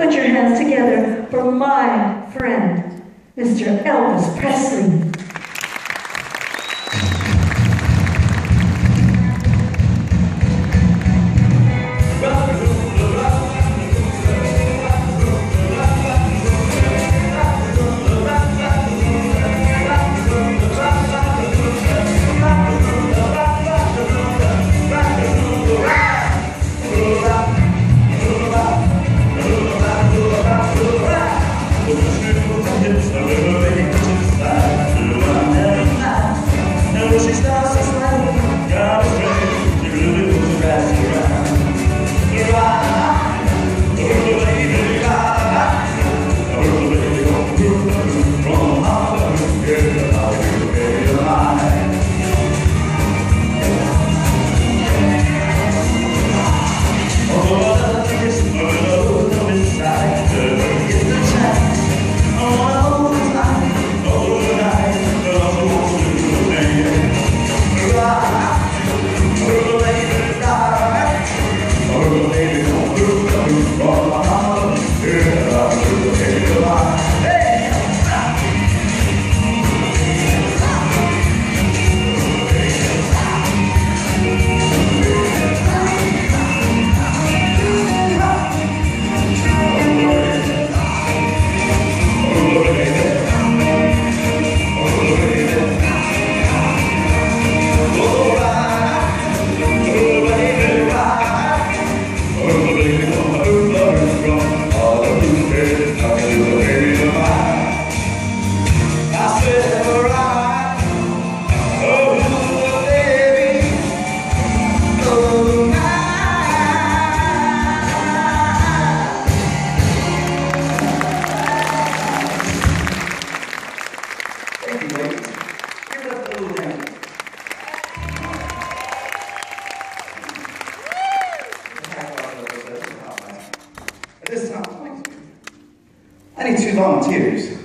Put your hands together for my friend, Mr. Elvis Presley. This time, I need two volunteers